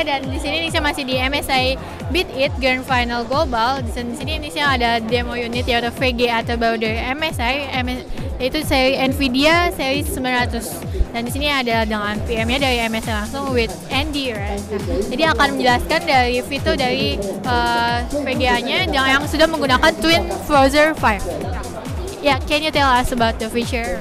Dan di sini Anisha masih di MSI Beat It Grand Final Global. Di sini, Anisha ada demo unit yaitu VGA terbaru dari MSI, MS, yaitu seri Nvidia seri 900. Dan di sini ada dengan PM-nya dari MSI langsung with Andy right? Jadi akan menjelaskan dari fitur dari uh, VGA-nya yang, yang sudah menggunakan Twin Frozer 5. Yeah, can you tell us about the feature?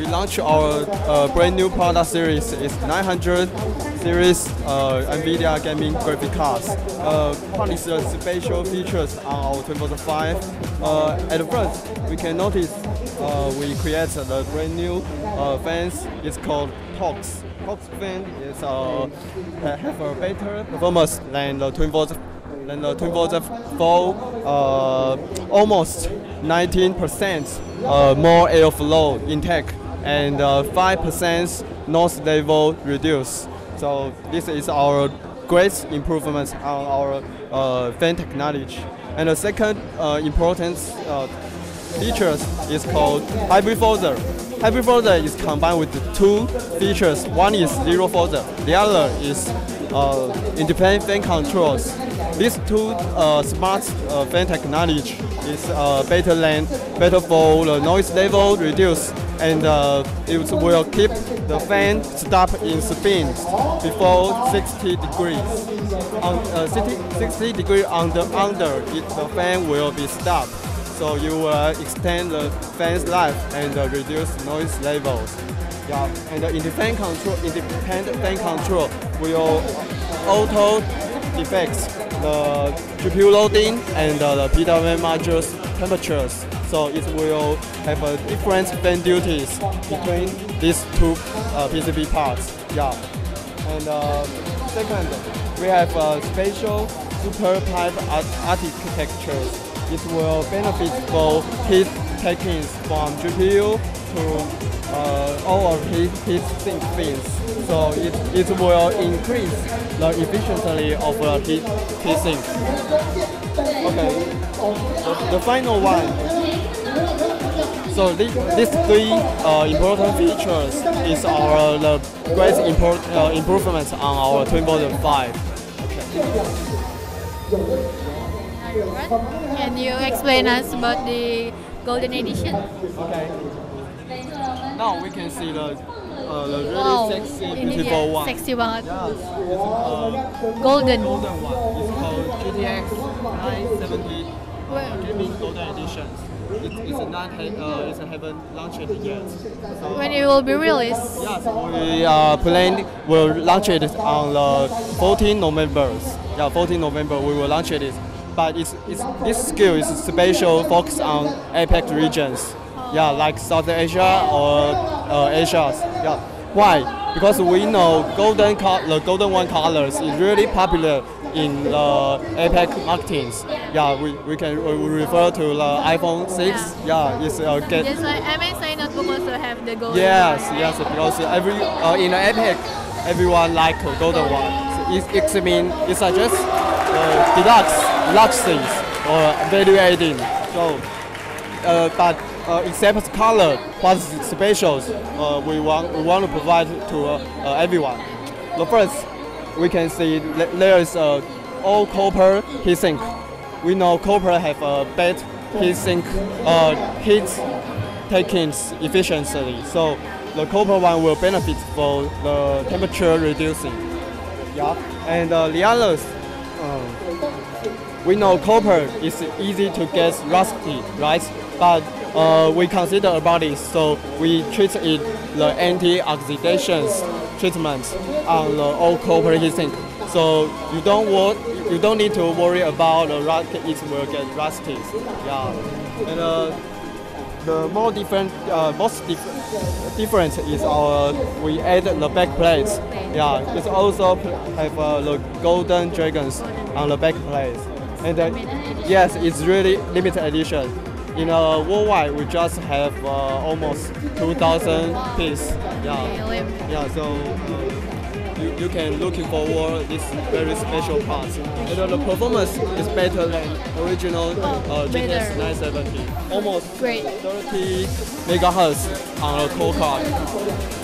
We launched our uh, brand new product series. It's 900 series uh, NVIDIA gaming graphic cards. Uh, is the special features on our 2005? Uh, at first, we can notice uh, we created a brand new uh, fans. It's called Torx. Torx fan is uh, have a better performance than the Twin Frozr than the Twin Frozr 4, uh, almost 19% uh, more airflow intake and 5% uh, noise level reduced. So this is our great improvement on our uh, fan technology. And the second uh, important uh, features is called Hybrid Frozr. Hybrid Frozr is combined with two features. One is Zero Frozr, the other is uh, independent fan controls. These two uh, smart uh, fan technology is uh, better than better for the noise level reduce and uh, it will keep the fan stop in spin before 60 degrees. On uh, 60, 60 degree under under it, the fan will be stopped. So you will extend the fan's life and uh, reduce noise levels. Yeah, and the independent control, independent fan control will auto detect the GPU loading and uh, the PWM module's temperatures. So it will have a different fan duties between these two uh, PCB parts. Yeah. And uh, second, we have a special super pipe architectures. It will benefit for heat takings from GPU to uh, all of heat, heat sink fins. So it, it will increase the efficiency of the heat, heat sink. Okay, the, the final one. So this, these three uh, important features is our the great import, uh, improvements on our Twin Body 5. Can you explain us about the golden edition? Okay. Now we can see the uh, the really Wow, sexy, beautiful one. seksi banget. Yeah, it's, uh, Golden. golden one. It's called GTX 970 Well- Gaming Golden Edition. It, it's not uh, it's haven't launched it yet. So, When it will be released? Yes, we uh, plan will launch it on the 14 November. Yeah, 14 November we will launch it. But it's, it's, this skill is special focus on APEC regions. Yeah, like South Asia or uh, Asia. Yeah. Why? Because we know golden the golden one colors is really popular in the APEC marketings. Yeah, we, we can we refer to the iPhone 6. Yeah, it's uh, get like MSI notebook also have the golden Yes, one, yes, right? because every uh, in the APEC, everyone like golden one. So it, it mean it suggests uh, deluxe, deluxe things or value adding. So, uh, but uh, except color, what's special? Uh, we want we want to provide to uh, uh, everyone. The first, we can see there is a all copper heatsink. We know copper have a bad heatsink uh, heat taking efficiently. So the copper one will benefit for the temperature reducing. Yeah, and uh, the others, um, we know copper is easy to get rusty, right? But uh, we consider about it, so we treat it the anti-oxidation treatment on the old copper heatsink. So you don't wor- you don't need to worry about the rust, it will get rusty. Yeah, and uh, the more different, uh, most dif- different is our we add the back plates. Yeah, it's also have uh, the golden dragons on the back plates. And uh, yes, it's really limited edition. In uh, worldwide, we just have uh, almost 2,000 pieces. Yeah, yeah. So. Uh, you, you can looking forward this very special part. And uh, the performance is better than original uh, GTX 970. Almost Great. 30 megahertz on a core card.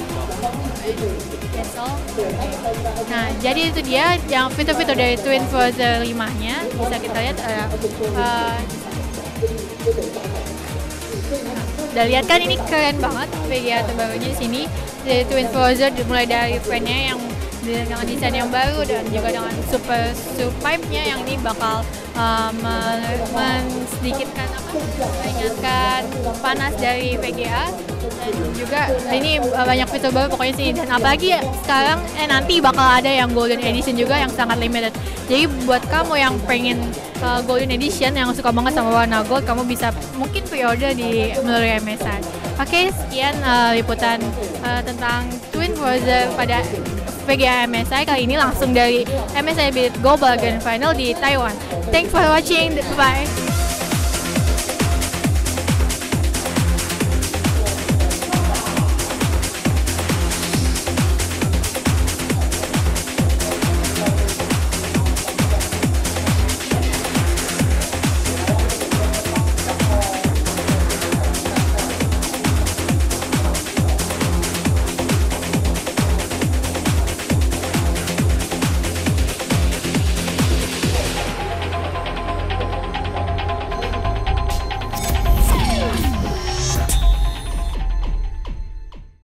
All. Nah, jadi itu dia yang fitur-fitur dari Twin Forza 5-nya. Bisa kita lihat uh, uh, Udah lihat kan ini keren banget VGA terbarunya di sini dari Twin Forza mulai dari fan-nya yang dengan desain yang baru dan juga dengan super pipe-nya yang ini bakal uh, men sedikitkan apa meringankan panas dari VGA dan juga ini banyak fitur baru pokoknya sih. Dan apalagi sekarang eh nanti bakal ada yang golden edition juga yang sangat limited. Jadi buat kamu yang pengen uh, golden edition yang suka banget sama warna gold kamu bisa mungkin pre-order di melalui MSI oke okay, sekian uh, liputan uh, tentang Twin Forza pada VGA MSI kali ini langsung dari MSI Beat Global Grand Final di Taiwan. Thanks for watching. Bye.